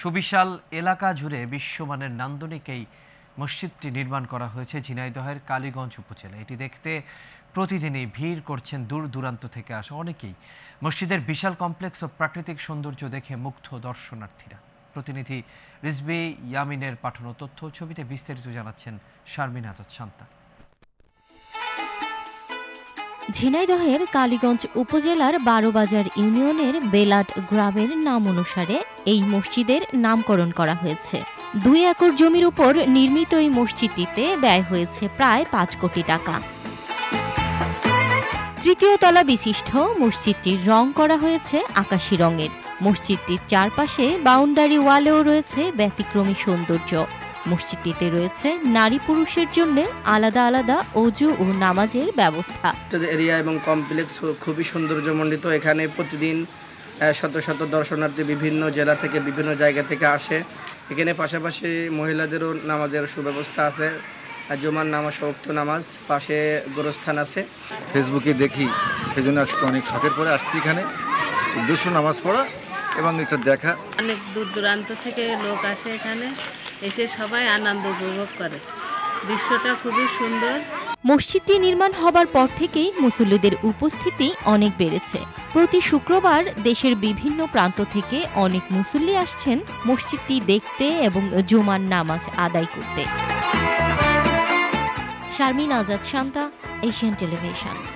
সুবিশাল এলাকা জুড়ে বিশ্বমানের নান্দনিক এই মসজিদটি নির্মাণ করা হয়েছে ঝিনাইদহের কালীগঞ্জ উপজেলা এটি দেখতে প্রতিদিনই ভিড় করছেন দূর দূরান্ত থেকে আসা অনেকেই। মসজিদের বিশাল কমপ্লেক্স ও প্রাকৃতিক সৌন্দর্য দেখে মুগ্ধ দর্শনার্থীরা। প্রতিনিধি রিজবি ইয়ামিনের পাঠানো তথ্য ছবিতে বিস্তারিত জানাচ্ছেন শারমিন আজাদ শান্তা। ঝিনাইদহের কালীগঞ্জ উপজেলার বারোবাজার ইউনিয়নের বেলাট গ্রামের নাম অনুসারে এই মসজিদের নামকরণ করা হয়েছে। দুই একর জমির উপর নির্মিত এই মসজিদটিতে ব্যয় হয়েছে প্রায় পাঁচ কোটি টাকা। তৃতীয় তলা বিশিষ্ট মসজিদটির রং করা হয়েছে আকাশি রঙের। মসজিদটির চারপাশে বাউন্ডারি ওয়ালেও রয়েছে ব্যতিক্রমী সৌন্দর্য। মসজিদটিতে রয়েছে নারী পুরুষের জন্য আলাদা আলাদা অজু ও নামাজের ব্যবস্থা। এরিয়া এবং কমপ্লেক্স খুবই সৌন্দর্যমণ্ডিত। এখানে প্রতিদিন শত শত দর্শনার্থী বিভিন্ন জেলা থেকে বিভিন্ন জায়গা থেকে আসে। এখানে পাশাপাশি মহিলাদেরও নামাজের সুব্যবস্থা আছে। জুমার নামাজ উক্ত নামাজ পাশে গোরস্থান আছে। ফেসবুকে দেখি সেই জন্য আজকে অনেক শখের পরে আসছি এখানে। উদ্দেশ্য নামাজ পড়া এবং এটা দেখা। অনেক দূর দূরান্ত থেকে লোক আসে এখানে। এসে সবাই আনন্দ উপভোগ করে। দৃশ্যটা খুবই সুন্দর। মসজিদটি নির্মাণ হবার পর থেকেই মুসল্লিদের উপস্থিতি অনেক বেড়েছে। প্রতি শুক্রবার দেশের বিভিন্ন প্রান্ত থেকে অনেক মুসল্লি আসছেন মসজিদটি দেখতে এবং জুমার নামাজ আদায় করতে। Sharmin Azad Shanta, Asian Television.